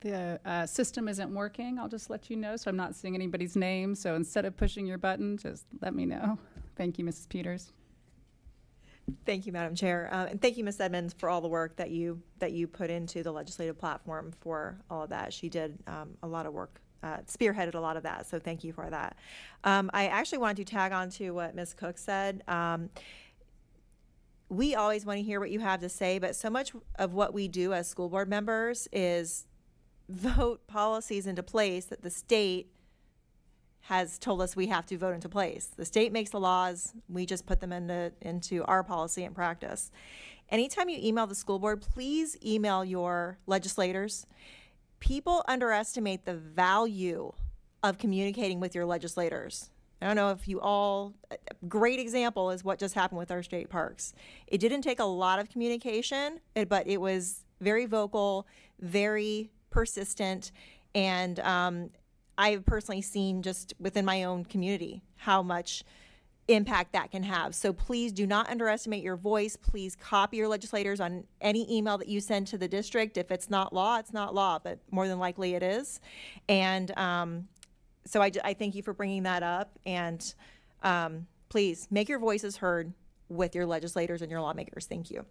the uh, system isn't working, I'll just let you know, so I'm not seeing anybody's name. So instead of pushing your button, just let me know. Thank you, Mrs. Peters. Thank you, Madam Chair. Uh, And thank you, Ms. Edmonds, for all the work that you, that you put into the legislative platform for all of that. She did um, a lot of work, uh, spearheaded a lot of that, so thank you for that. Um, I actually wanted to tag on to what Ms. Cook said. Um, We always want to hear what you have to say, but so much of what we do as school board members is vote policies into place that the state has told us we have to vote into place. The state makes the laws, we just put them into, into our policy and practice. Anytime you email the school board, please email your legislators. People underestimate the value of communicating with your legislators. I don't know if you all, a great example is what just happened with our state parks. It didn't take a lot of communication, but it was very vocal, very persistent, and um, I've personally seen just within my own community how much impact that can have. So please do not underestimate your voice. Please copy your legislators on any email that you send to the district. If it's not law, it's not law, but more than likely it is. And um, so I thank you for bringing that up. And um, please make your voices heard with your legislators and your lawmakers. Thank you.